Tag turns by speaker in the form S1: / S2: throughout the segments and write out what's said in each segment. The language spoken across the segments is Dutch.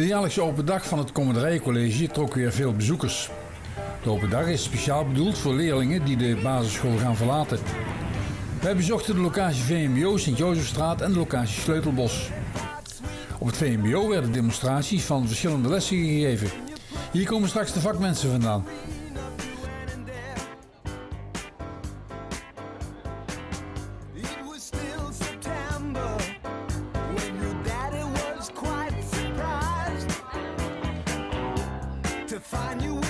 S1: De jaarlijkse open dag van het Commanderijencollege trok weer veel bezoekers. De open dag is speciaal bedoeld voor leerlingen die de basisschool gaan verlaten. Wij bezochten de locatie VMBO Sint-Jozefstraat en de locatie Sleutelbos. Op het VMBO werden demonstraties van verschillende lessen gegeven. Hier komen straks de vakmensen vandaan.
S2: To find you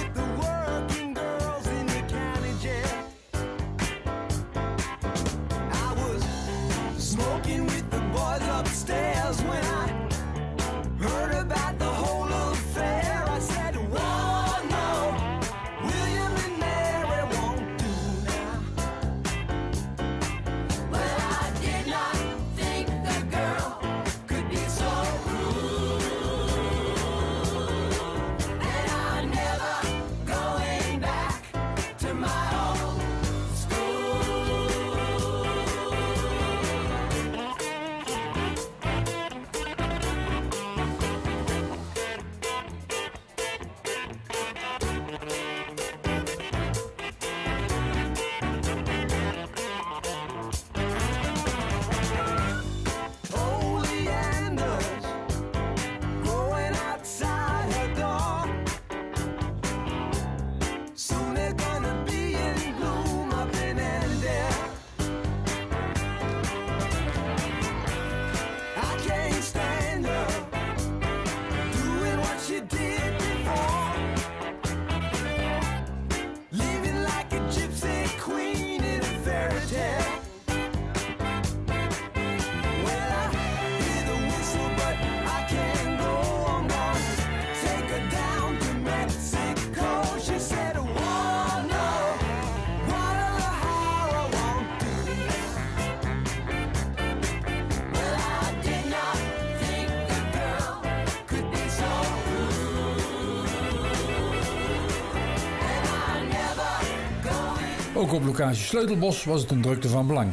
S1: Ook op locatie Sleutelbos was het een drukte van belang.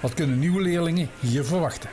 S1: Wat kunnen nieuwe leerlingen hier verwachten?